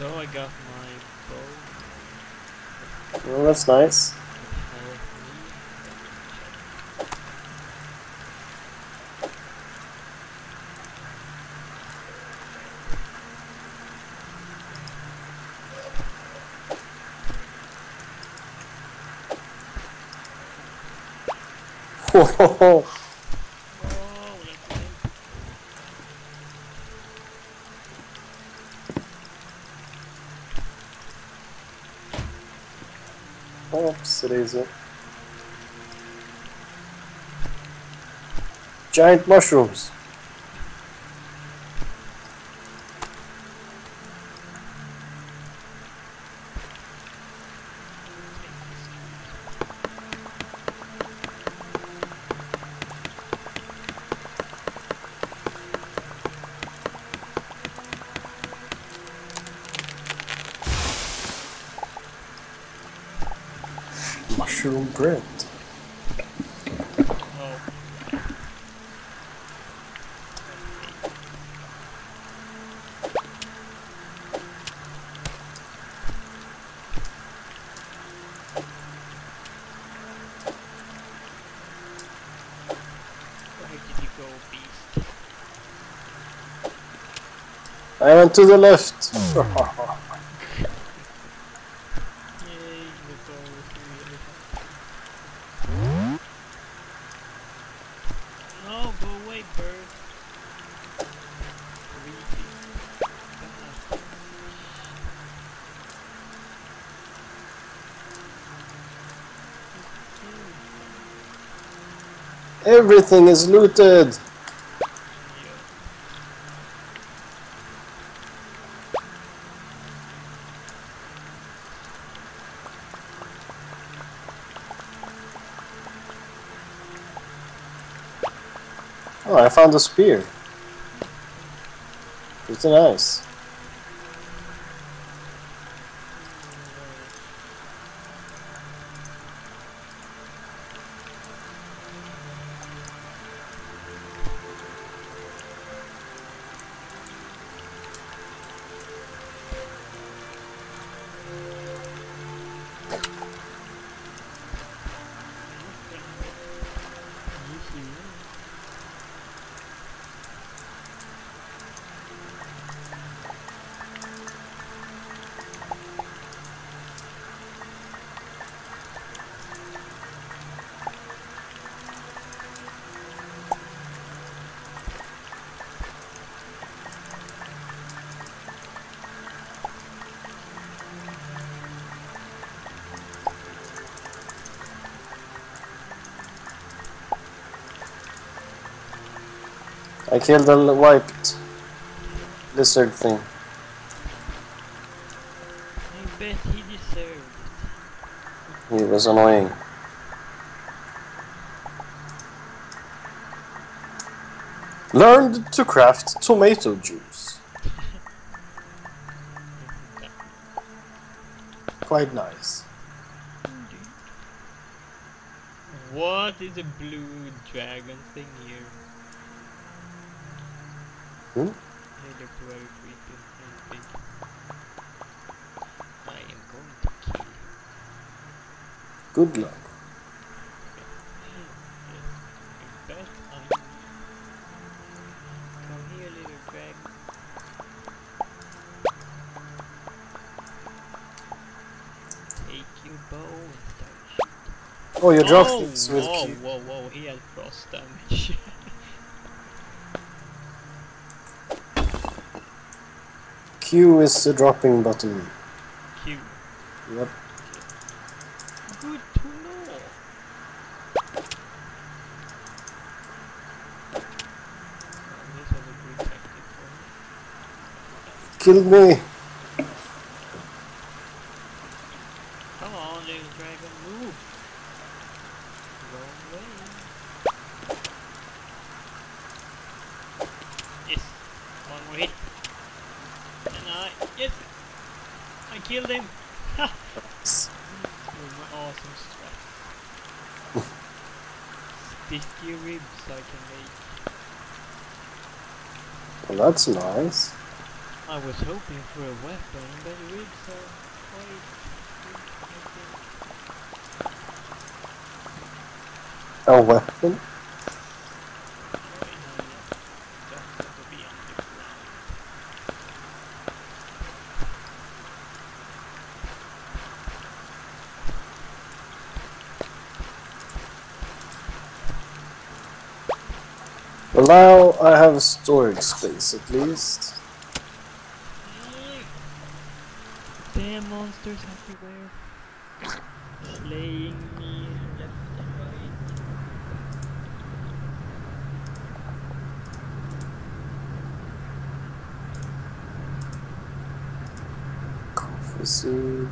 So I got my bow. Well, that's nice. Whoa. Oops, it is. Giant mushrooms. Mushroom bread. Oh. Where did you go. I went to the left. Hmm. Everything is looted. Oh, I found a spear. Pretty nice. I killed a wiped lizard thing. I bet he deserved it. He was annoying. Learned to craft tomato juice. Quite nice. What is a blue dragon thing here? Hmm? Very creepy and big. I am going to kill you. Good luck. Yes, bet I'm... Come here, little dragon. Take your bow and start shooting. Oh, you dropped oh, things with whoa, whoa, whoa, he had frost damage. Q is the dropping button. Q. Yep. Good to know. This was a good tactic for me. Killed me. Come on, little dragon, move. Wrong way. Yes, one more hit. And I, yes, I killed him. Ha! With my awesome strap. Sticky ribs I can make. Well, that's nice. I was hoping for a weapon, but ribs are quite A weapon? think. Right now, yeah. Just want to be on the ground. Well, now I have storage space at least. Damn monsters everywhere. Slaying me left and right. Coffee seed.